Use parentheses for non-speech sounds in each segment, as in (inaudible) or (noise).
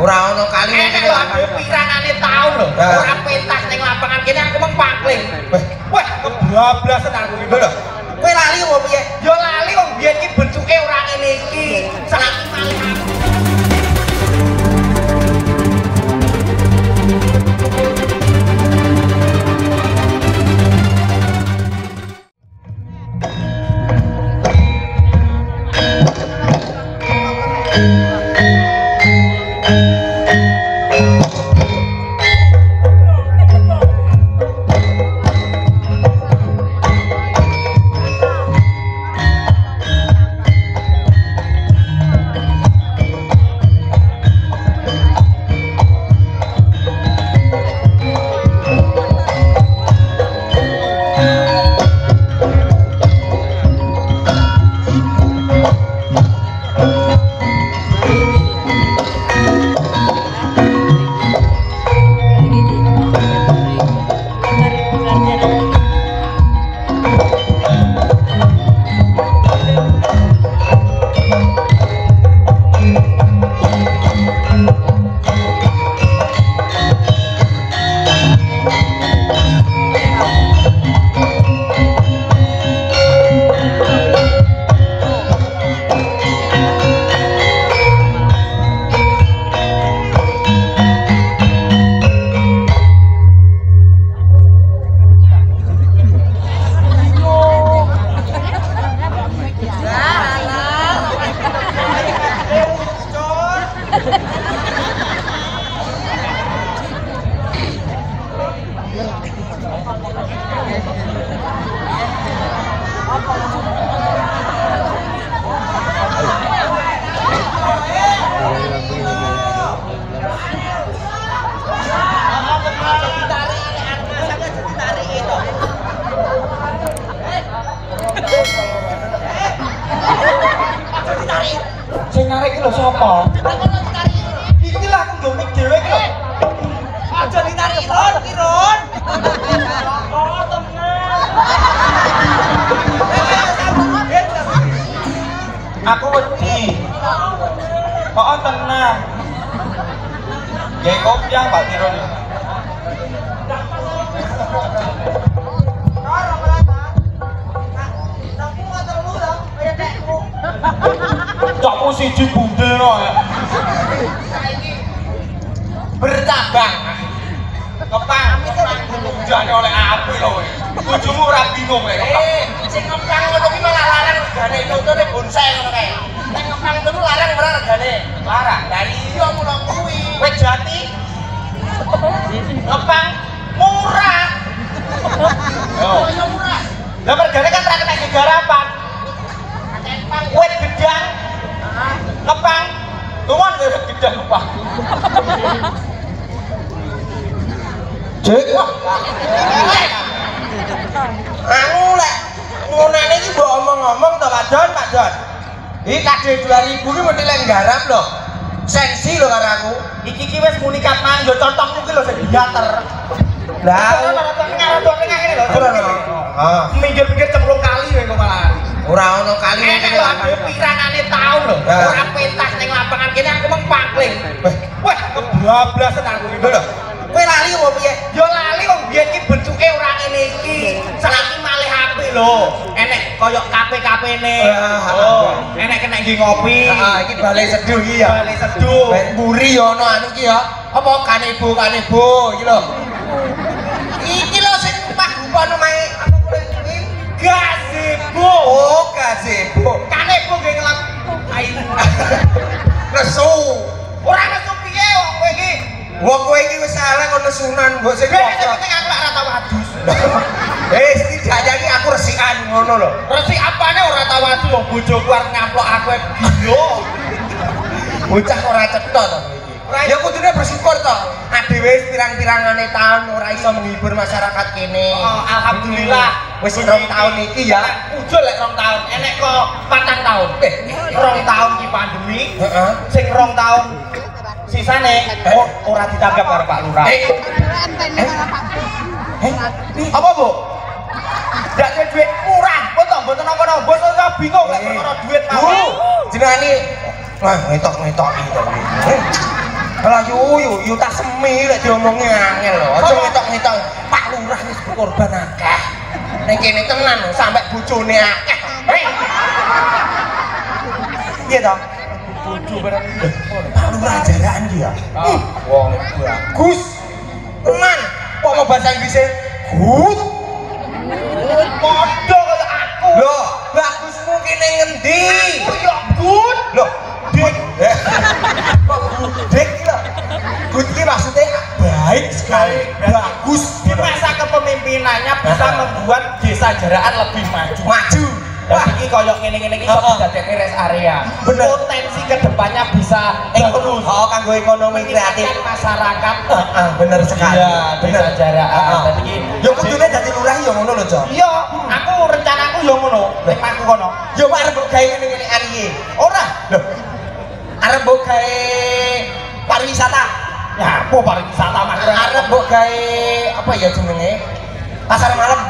Ora ono kali Enak lho aku pirangane taun lho. Ora pentas ning lapangan kene aku mung pakling. Wah, kebablasan aku iki. Lho. Kowe lali apa piye? Yo lali wong biyen iki bentuke ora ngene iki. Saiki malih iki lho sapa? Iki lah aku ndomik dhewe iki lho. Aja ditarik Ron, Ron. Aku wedi. Kok tenang. Nggih kopiah Pak Tiron. Cokmu siji bundelno ya. Bercabang. Kepang, jane oleh api lho kowe. Bojomu ora bingung kepang. Eh, sing ngempang ngono ki malah larang regane nutune bonsai ngono kae. Nek ngempang ngono larang ora regane. Larang. Lah iya mulo kuwi. Wit jati. Ngepang murah. Yo murah. Lah mergane kan ra gegarapan. Ngempang Wit gedang ngepang. Tuwon lho gedang ngepang. Jek. Anu lek ngunane iki mbok omong-omong to Pak Don, Pak Don. Iki kade 2000 ki mesti lek nggarap lho. Sensi lho karo aku. Iki ki wis muni kapan yo contokmu ki lho sing diater. Lah, Ah. Minggir-minggir cemplung kali kowe kok malah. Ora ono kali Enak lho aku pirangane taun lho. Nah. Ora pentas ning lapangan kene aku mung Wah, kebablasan aku iki. lho lho. Kowe lali apa piye? Yo lali wong biyen iki bentuke ora ngene iki. Saiki malih apik lho. Enek koyo kape-kapene. Ah, Oh, enek kena nggi ngopi. Heeh, iki balai seduh iki ya. Balai seduh. Mek mburi ya ono anu ki ya. Apa kanebo kanebo iki lho. Iki lho sing pagupon omahe aku kuwi iki. Gazebo. Oh, gazebo. Kanebo nggih ngelap. Ayo. Nesu. Ora nesu piye wong kowe iki? Wong kowe iki wis salah kok nesunan mbok sing kok. penting aku lak ora tau adus. (laughs) Eh, setidaknya iki aku resikan ngono lho. Resik apane ora tau wong bojoku arep ngamplok aku e gila. Bocah ora cetha to. Ya kudune bersyukur to. Adewe wis pirang-pirangane taun ora iso menghibur masyarakat kene. Oh, alhamdulillah Wis rong taun iki ya. Ujul lek rong tahun, enek kok patang tahun. Eh, rong tahun ki pandemi, Heeh. sing rong tahun sisane oh, ora ditanggap karo Pak Lurah. Eh, eh, apa bu? Ndak duwe duit murah, mboten napa-napa, bos ora bingung lek perkara duit Bu, mawon. jenengan ini wah ngetok ngetok itu. Eh, usah yuyu, yu tak semi lek diomongi angel lho. Aja Apa? ngetok-ngetok. Pak Lurah wis korban akeh. Ning kene tenan lho, sampe bojone akeh. Piye to? bojo barang Pak Lurah jaraan iki ya. Ah, wong bagus. Tenan. Kok mau bahasa Inggrisnya? Good. padha kaya aku Loh, bagus mungkin yang ngendi? Maksudnya baik sekali, bagus. di masa kepemimpinannya bisa membuat desa jaraan lebih maju Maju. Wah, ini koyok iki Oh, oh. bisa jadi rest area. Bener. Potensi ke depannya bisa ekonomi, oh kanggo ekonomi kreatif. meningkatkan masyarakat. Heeh, bener sekali. Iya, desa jaraan. Dadi iki Ya kudune dadi lurah ya ngono lho, Jo. Iya, aku rencanaku yo ngono, nek aku kono. Ya kok arep mbok gawe ngene-ngene ariye. Ora. Loh. Arep mbok gawe pariwisata. Ya, apa pariwisata Mas? Arep mbok gawe apa ya jenenge? Pasar malam.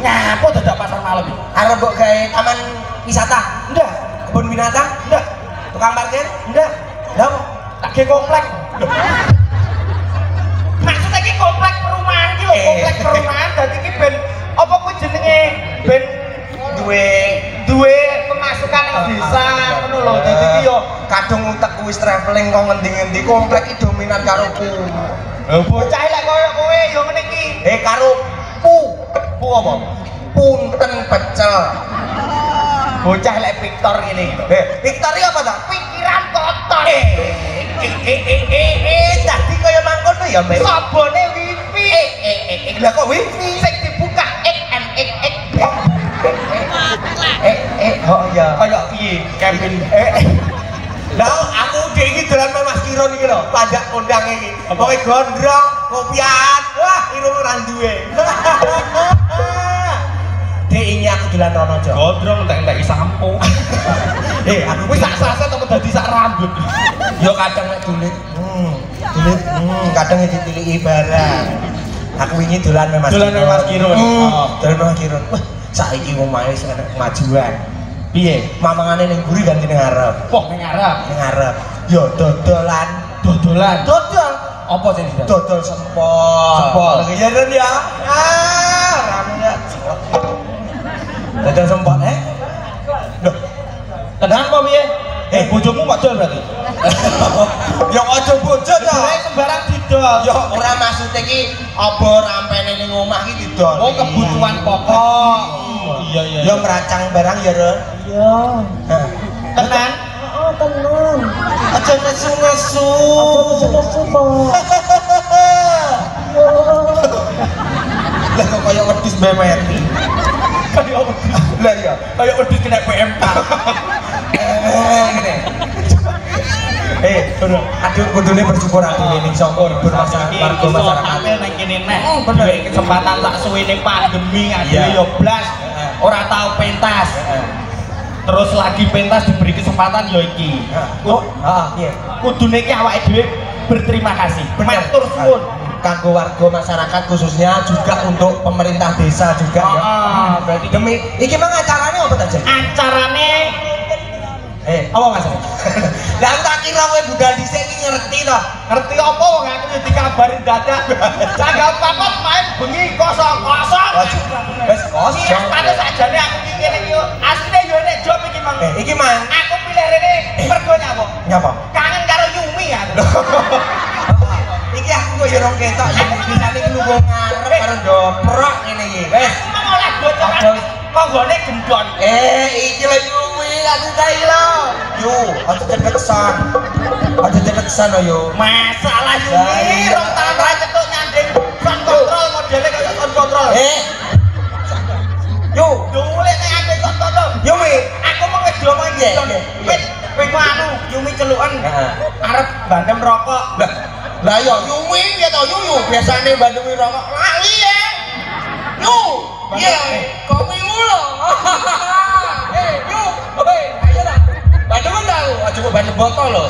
Ya, apa dadak pasar malam? Arep mbok gawe taman wisata. Ndak, Kebun binatang. ndak, Tukang parkir. Lah apa? Tak komplek. Maksudnya iki komplek perumahan Eh. komplek perumahan dadi iki ben apa ku jenenge? Ben duwe duwe pemasukan ning desa ngono lho. Dadi iki yo kadung utek wis traveling kok ngendi-ngendi komplek iki dominan karo ku. bocah lek koyo kowe yo ngene iki. Eh karo pu. Apa? Punten pecel. Bocah lek Victor iki. Eh, Victoria apa ta? Pikiran kotor. Eh, eh, eh, eh, eh, eh, dadi kaya mangkono ya. Sabone wifi. Eh, eh, eh, eh, kok wifi? Sing Eh, eh, oh iya. Piye? Kevin. Eh, eh. Lah aku dek iki dolan sama Mas Kiron iki lho, pajak kondang iki. Pokoke gondrong, kopian. Wah, irung ora duwe. (laughs) Dek ini aku dolan rono, Jo. Gondrong entek-entek sampo. (laughs) Eh, aku Wis sak saset apa dadi sak rambut. (laughs) Yo kadang nek dulit, hmm, dulit, hmm, kadang ditiliki barang. Aku wingi dolan sama Mas Dolan sama Mas Kiron. Hmm, Oh. dolan sama Mas Kiron. Wah, saiki omahe wis ana kemajuan. Piye? Mamangane ning mburi ganti ning ngarep. Wah, ning ngarep. Ning ngarep. Yo dodolan, Dodolan. dodol, Apa sing didol? dodol sempol. Sempol. Ya kan ya. Ah, ramnya. Dodol sempol eh? Loh, Tenan apa piye? Eh, bojomu kok dol berarti? yang aja bojo. Dole sembarang didol. Ya ora maksud iki apa rampene ning omah iki didol. Oh, kebutuhan pokok. Iya, iya. Ya merancang barang ya, Ron. Iya. Nah. Tenan? Oh, tenang. Aja nesu-nesu. (laughs) Lah kok kaya wedhus memeti. Kayak wedhus. Lah iya. Kayak wedhus kena PMK. (laughs) Eh, aduh kudune bersyukur aku ning sangka hibur masyarakat warga masyarakat. nang kene neh. Oh, bener. Kesempatan tak suwene pandemi adile yo blas. Ora tau pentas. Terus lagi pentas diberi kesempatan yo iki. Oh, heeh, iya. Kudune iki awake dhewe berterima kasih. Matur suwun. Kanggo warga masyarakat khususnya juga untuk pemerintah desa juga ya. Ah, berarti Demi iki mang acarane apa Jeng? acarane Eh, apa Mas? (laughs) lah tak kira kowe budal dhisik iki ngerti to. Ngerti apa wong aku yo dikabari dadak. Tanggal papat main bengi kosong-kosong. Wes kosong. Iya, pada sajane aku iki kene iki asline yo nek job iki mang. Eh, iki mang Aku pilih rene mergo nyapa? nyapa? Kangen karo Yumi aku. (laughs) Iki aku kok yo rong ketok ya bisa ning lunga ngarep karo ndoprok ngene iki. Oleh bocoran konggone gendon. Eh, aja cekesan. Aja cekesan yo. Masalah iya. rong tahun ra nyanding control modele kaya front control. Eh. Yu, Dule nek ade front control. Yumi. Aku mau ngedomo iki. Iya, iya. Wis kowe anu Yumi celukan arep bandem rokok. Lah, lah yo Yumi piye to Yuyu? Biasane Bandung rokok lali ya. Yu, iya, kopi mulu. (laughs) botol loh.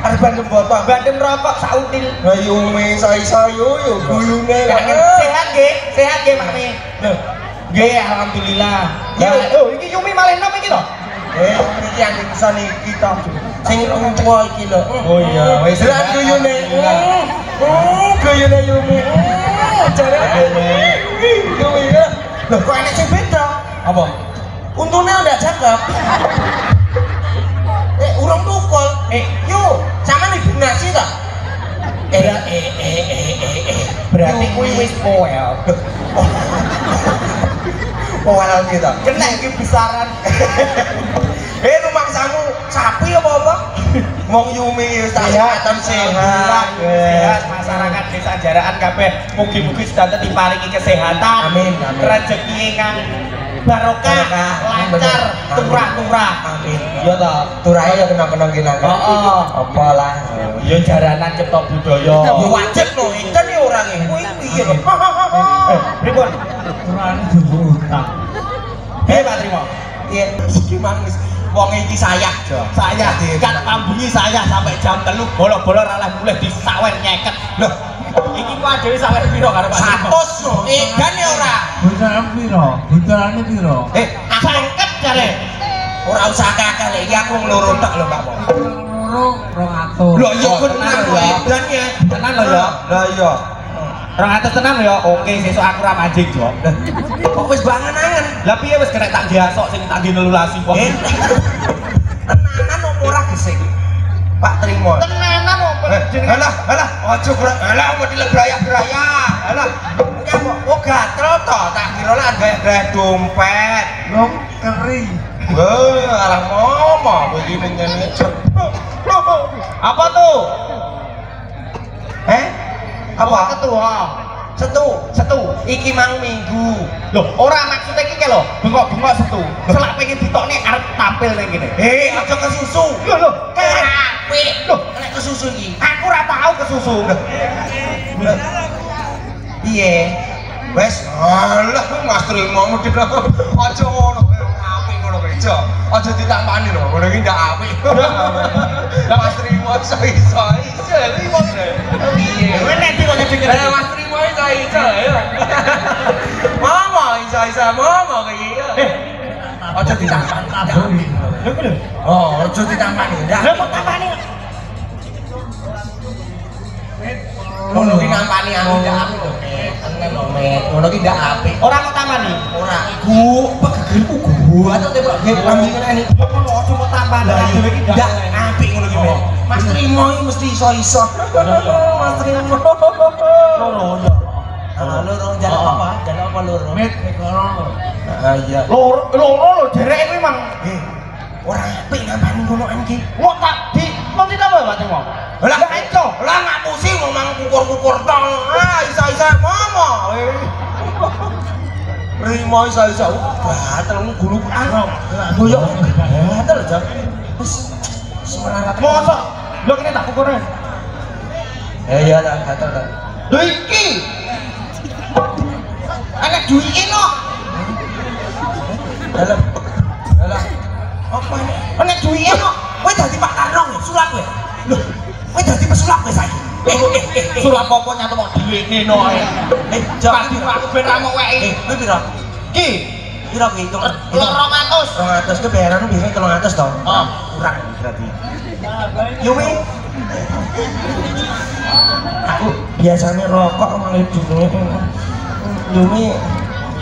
Arep bandung botol. Bandem rokok sautil. Lah Yumi saya-saya yo guyune. Kangen sehat nggih? Sehat nggih Mami? Loh, Nggih, alhamdulillah. Ya, oh iki Yumi malah nom iki to. Eh, iki yang pingsan iki to. Sing tuwa iki lho. Oh iya, wis Delok guyune. Hmm, Guyune Yumi. Jare. Yumi. Loh kok enek sing beda? Apa? Untungnya udah cakep. Urung tukul. Eh, yuk, sama nih nasi tak? Eh, eh, eh, eh, eh, eh. Berarti kuwi wis poel. (laughs) Powel gitu. Kena iki besaran. (laughs) eh, rumah samu sapi apa apa? Wong Yumi tak kesehatan sehat. sehat masyarakat desa jaraan kabeh mugi-mugi sedanten diparingi kesehatan Amin, amin. rezeki kang barokah lancar turah-turah Amin. iya ta Turae ya kenang-kenang kinang. Oh, oh. Apa lah. ya jaranan cipta budaya. Ya wajib loh, ikan nih orangnya. Kuwi piye lho? eh pripun turane utang eh Pak Trimo Iya, gimana wis. Wong iki sayah, Jo. saya Jadi, kan pambungi saya sampai jam telu. Bolok-bolok ralah mulai disawer nyeket. Loh. Iki ku adewe sawer piro karo Pak Trimo Satus piro? Bocorane piro? Eh, sangket jare ora usah kakak lagi aku ngeloro tok lho, Pak. Loro 200. Lho iya kun tenan aku lho, ya. edan ya. Tenan lho, ya. Lah iya. Orang atas tenang ya, oke sesuk aku ra mancing, Jo. (laughs) Kok wis bangen-angen. Lah piye wis kena tak diasok sing tak dinelulasi kok. Tenanan opo ora gesek? Pak Trimo. Tenanan opo Eh, Alah, alah, ojo gerak. Alah, mau dilebraya-braya. Alah. Kok oh gatel to, tak kira lah gaya-gaya dompet. Long kering. Wah, alah momo begini ngene. Apa tuh? Eh? Apa? ketua? Setu. Setu. Iki mang minggu. Loh, ora maksudnya iki lho, bengok-bengok setu. Selak pengen ditokne arep tampil ning kene. Eh, aja kesusu. Lho, lho, Kape. Loh. nek kesusu iki. aku ora tau kesusu. Piye? Wes, alah Mas Trimo mesti aja ngono apik ngono kowe, Jo. Aja ditampani lho, ngono iki ndak. Lah (laughs) Mas Trimo iso iso iso iki. Piye? Kowe nek kok. Eh, Mas Trimo iso iso ya. Mama iso mama. Eh, aja ditampani. Lho, lho. Oh, aja ditampani. Ndak. Lho kok tampani? Ngono ki nampani aku ndak apik lho, Met. Tenan lho, Met. Ngono ki ndak apik. Ora kok tampani. Ora, pegegerku gua atau tembak nggih lambing ngene. Lho kok ojo kok tampani. Ndak apik ngono ki, Met. Mas Trimo mesti iso-iso. Mas Trimo. loro ya. Ah, loro jalan apa? Jalan apa loro? Met loro. Ah iya. Loro loro lho derek kuwi mang. Eh, ora apik nampani ngonoan ki. Kok tak di kok tidak apa Pak Timo? Lah itu. lah nggak pusing ngomong kukur-kukur tong. Ah, isa-isa mama. Eh. Rimo isa-isa. Batal guru ah. Boyok. Batal aja. Wis semelarat. Mosok lho kene tak kukurne. Eh iya tak batal tak. Lho iki. Ana duwike no. Dalam. Dalam. Apa ini? Ana duwike no. Kowe dadi Pak Tarno ya, sulap kowe. Lho, kowe dadi pesulap kowe saiki. Eh, eh, eh. Sulap apa nyatu kok duwike no ae. Eh, jangan ben ra mau weki. kowe piro? Ki, Piro ki? Hitung. loro ratus. 200 ke bayaran biasanya 300 toh. Oh. kurang berarti. Aku biasanya rokok malah dulu. Yumi.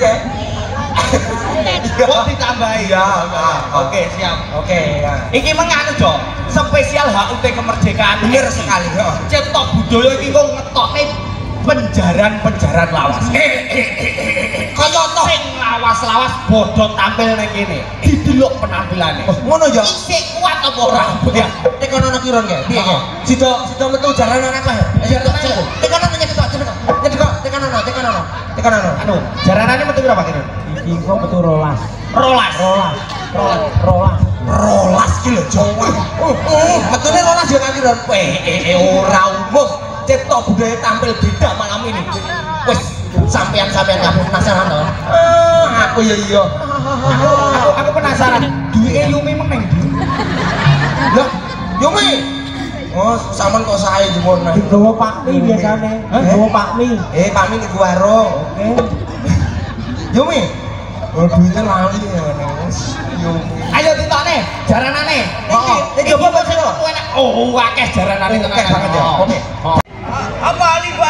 ya. Ya. (laughs) Kok ditambahi? Ya, ya. Oke, siap. Oke, ya. Iki menganu, Jo. Spesial HUT kemerdekaan. Bener sekali, ya. Cipta budaya iki kok ngetokne penjaran-penjaran lawas. Kaya to. Sing lawas-lawas bodho tampil ning kene. Didelok penampilane. Oh, ngono ya. Isih kuat apa ora? Ya, tekan ana kiron kae. Piye kae? Sida sida metu jaranan apa ya? Ayo tok cepet. Tekan ana nyedek cepet. Nyedek tekan ana, tekan ana. Tekan ana. Anu, jaranane Pak Kino? Iki kok metu rolas. Rolas. Rolas. Rolas. Rolas. rolas ki lho Jawa. Metune rolas yo nganti ron PE ora umum. Cipta budaya tampil beda malam ini. Wis sampean-sampean kamu penasaran to? Ah, aku ya iya. Aku aku, aku penasaran. Duwe Yumi meneng. Lah, Yumi. Oh, sampean kok sae jemon. Digawa Pak Mi biasane. Digawa Pak Mi. Eh, Pak Min iku warung. Oke. Yumi. Oh, duitnya lali ya, Mas. Yumi. Ayo ditone, jaranane. Iki, iki apa Pak Sino? enak. Oh, akeh jaranane Oke banget ya. Oke. Apa ali baru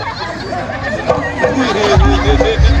Deus, meu Deus, meu Deus.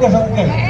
Ya laten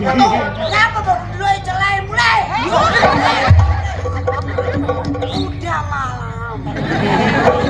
Kenapa baru dulu celai mulai? Udah malam.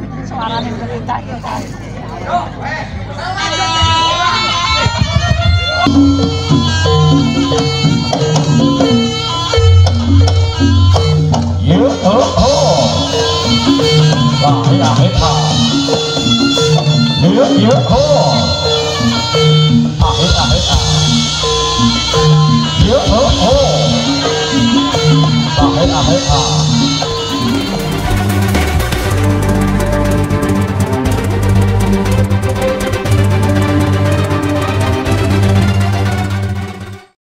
Suaranya berita kita. Yo ho ho. Wah, ya ha. Yo yo ho. Ah, ah, ah. Yo ho ho. Wah, ya ha.